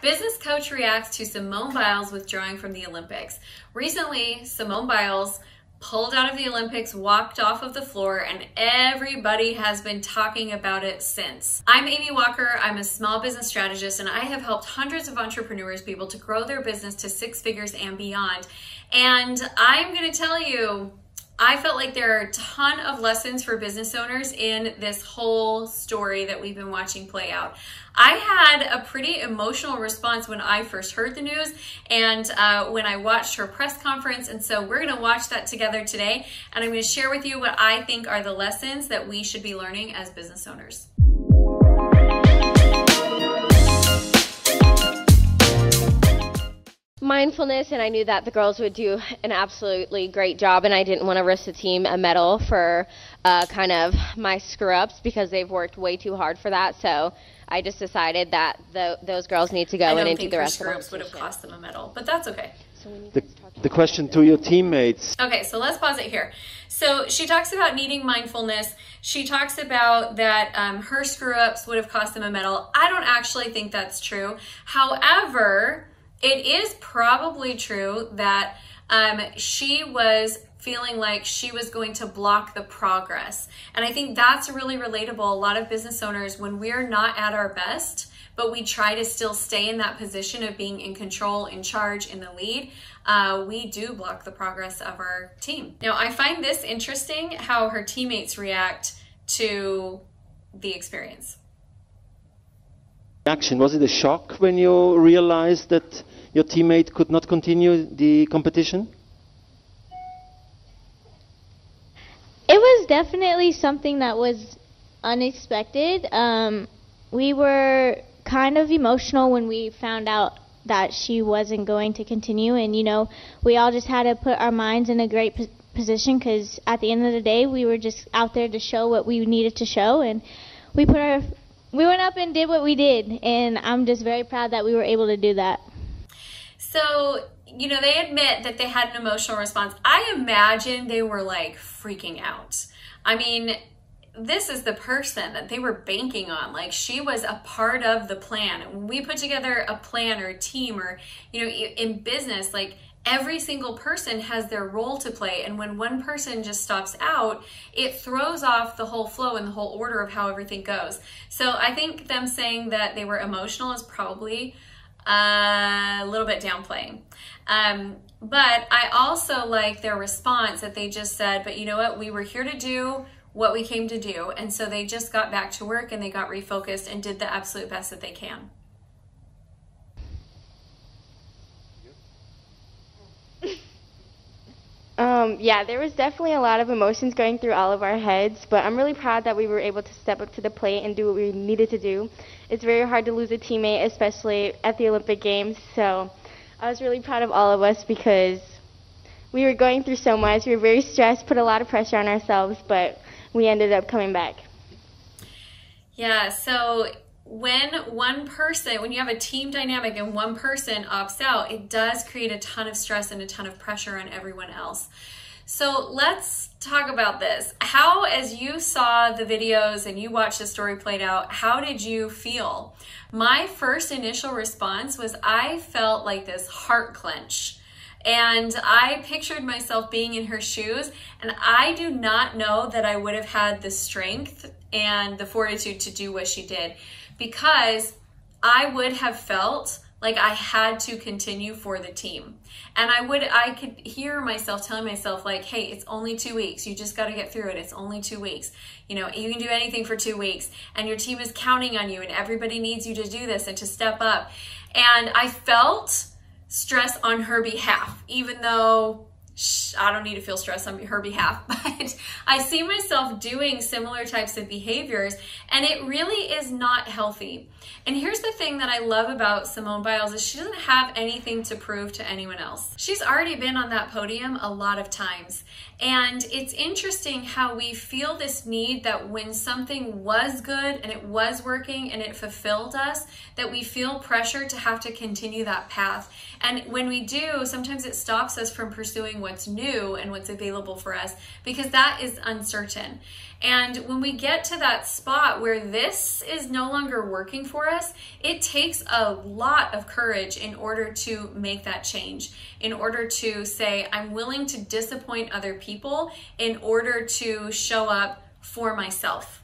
Business coach reacts to Simone Biles withdrawing from the Olympics. Recently, Simone Biles pulled out of the Olympics, walked off of the floor, and everybody has been talking about it since. I'm Amy Walker. I'm a small business strategist, and I have helped hundreds of entrepreneurs be able to grow their business to six figures and beyond. And I'm going to tell you, I felt like there are a ton of lessons for business owners in this whole story that we've been watching play out. I had a pretty emotional response when I first heard the news and uh, when I watched her press conference. And so we're going to watch that together today. And I'm going to share with you what I think are the lessons that we should be learning as business owners. Mindfulness and I knew that the girls would do an absolutely great job and I didn't want to risk the team a medal for uh, kind of my screw ups because they've worked way too hard for that. So I just decided that the, those girls need to go in and do the rest screw ups would have cost them a medal but that's okay. So the, the question to your teammates. Okay so let's pause it here. So she talks about needing mindfulness. She talks about that um, her screw ups would have cost them a medal. I don't actually think that's true. However it is probably true that um, she was feeling like she was going to block the progress. And I think that's really relatable. A lot of business owners, when we're not at our best, but we try to still stay in that position of being in control, in charge, in the lead, uh, we do block the progress of our team. Now, I find this interesting how her teammates react to the experience. Action was it a shock when you realized that your teammate could not continue the competition? It was definitely something that was unexpected. Um, we were kind of emotional when we found out that she wasn't going to continue, and you know, we all just had to put our minds in a great po- position because at the end of the day, we were just out there to show what we needed to show, and we put our we went up and did what we did, and I'm just very proud that we were able to do that. So, you know, they admit that they had an emotional response. I imagine they were like freaking out. I mean, this is the person that they were banking on. Like she was a part of the plan. We put together a plan or a team or, you know, in business, like every single person has their role to play. And when one person just stops out, it throws off the whole flow and the whole order of how everything goes. So I think them saying that they were emotional is probably a little bit downplaying. Um, but I also like their response that they just said, but you know what? We were here to do what we came to do. And so they just got back to work and they got refocused and did the absolute best that they can. Um, yeah, there was definitely a lot of emotions going through all of our heads, but I'm really proud that we were able to step up to the plate and do what we needed to do. It's very hard to lose a teammate, especially at the Olympic Games, so I was really proud of all of us because we were going through so much. We were very stressed, put a lot of pressure on ourselves, but we ended up coming back. Yeah, so when one person, when you have a team dynamic and one person opts out, it does create a ton of stress and a ton of pressure on everyone else. So let's talk about this. How, as you saw the videos and you watched the story played out, how did you feel? My first initial response was I felt like this heart clench. And I pictured myself being in her shoes, and I do not know that I would have had the strength and the fortitude to do what she did because I would have felt like I had to continue for the team. And I would, I could hear myself telling myself, like, hey, it's only two weeks. You just got to get through it. It's only two weeks. You know, you can do anything for two weeks. And your team is counting on you, and everybody needs you to do this and to step up. And I felt stress on her behalf, even though I don't need to feel stressed on her behalf, but I see myself doing similar types of behaviors and it really is not healthy. And here's the thing that I love about Simone Biles is she doesn't have anything to prove to anyone else. She's already been on that podium a lot of times. And it's interesting how we feel this need that when something was good and it was working and it fulfilled us, that we feel pressure to have to continue that path. And when we do, sometimes it stops us from pursuing what's new and what's available for us because that is uncertain. And when we get to that spot where this is no longer working for us, it takes a lot of courage in order to make that change, in order to say, I'm willing to disappoint other people in order to show up for myself.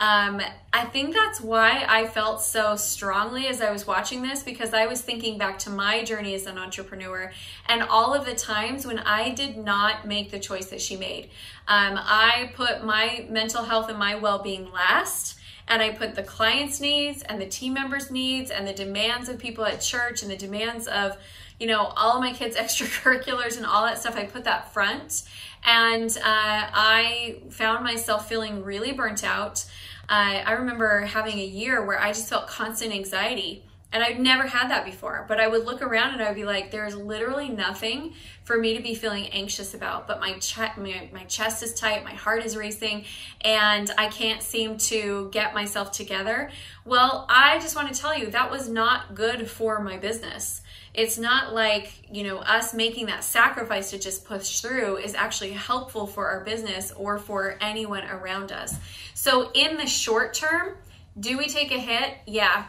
Um, I think that's why I felt so strongly as I was watching this because I was thinking back to my journey as an entrepreneur and all of the times when I did not make the choice that she made. Um, I put my mental health and my well being last and I put the client's needs and the team members' needs and the demands of people at church and the demands of, you know, all my kids' extracurriculars and all that stuff. I put that front. And uh, I found myself feeling really burnt out. Uh, I remember having a year where I just felt constant anxiety. And I'd never had that before, but I would look around and I would be like, there's literally nothing for me to be feeling anxious about, but my, ch- my, my chest is tight, my heart is racing, and I can't seem to get myself together. Well, I just want to tell you that was not good for my business. It's not like, you know, us making that sacrifice to just push through is actually helpful for our business or for anyone around us. So, in the short term, do we take a hit? Yeah,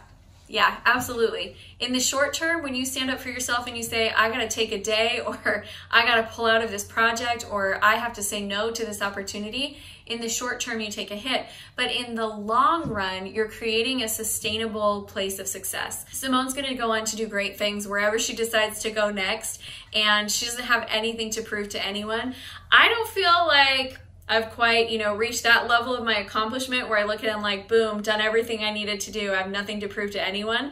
yeah, absolutely. In the short term, when you stand up for yourself and you say, I got to take a day, or I got to pull out of this project, or I have to say no to this opportunity, in the short term, you take a hit. But in the long run, you're creating a sustainable place of success. Simone's going to go on to do great things wherever she decides to go next, and she doesn't have anything to prove to anyone. I don't feel like I've quite, you know, reached that level of my accomplishment where I look at it and like, boom, done everything I needed to do. I have nothing to prove to anyone.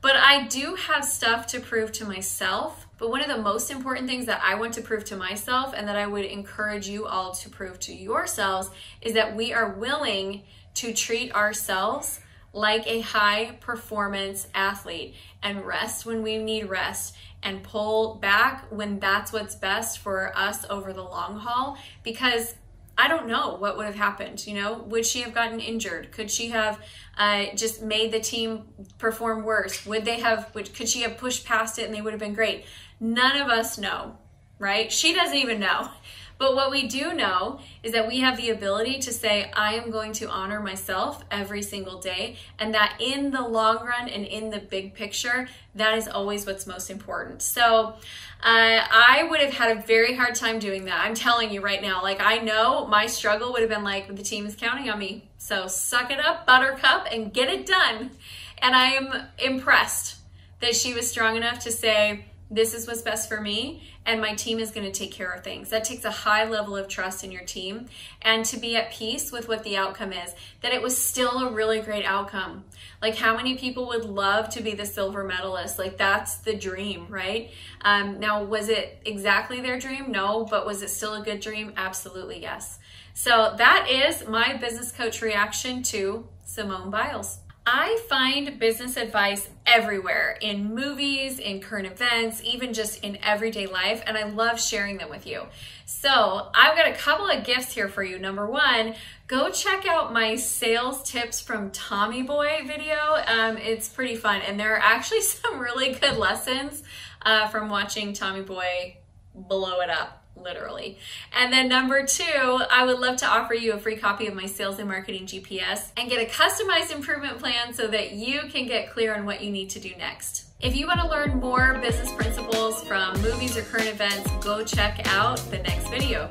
But I do have stuff to prove to myself. But one of the most important things that I want to prove to myself and that I would encourage you all to prove to yourselves is that we are willing to treat ourselves like a high performance athlete and rest when we need rest and pull back when that's what's best for us over the long haul because I don't know what would have happened. You know, would she have gotten injured? Could she have uh, just made the team perform worse? Would they have? Would, could she have pushed past it and they would have been great? None of us know, right? She doesn't even know. But what we do know is that we have the ability to say, I am going to honor myself every single day. And that in the long run and in the big picture, that is always what's most important. So uh, I would have had a very hard time doing that. I'm telling you right now. Like, I know my struggle would have been like, the team is counting on me. So suck it up, buttercup, and get it done. And I am impressed that she was strong enough to say, this is what's best for me and my team is going to take care of things. That takes a high level of trust in your team and to be at peace with what the outcome is, that it was still a really great outcome. Like, how many people would love to be the silver medalist? Like, that's the dream, right? Um, now, was it exactly their dream? No, but was it still a good dream? Absolutely, yes. So, that is my business coach reaction to Simone Biles. I find business advice everywhere in movies, in current events, even just in everyday life, and I love sharing them with you. So, I've got a couple of gifts here for you. Number one, go check out my sales tips from Tommy Boy video. Um, it's pretty fun, and there are actually some really good lessons uh, from watching Tommy Boy blow it up literally. And then number two, I would love to offer you a free copy of my sales and marketing GPS and get a customized improvement plan so that you can get clear on what you need to do next. If you want to learn more business principles from movies or current events, go check out the next video.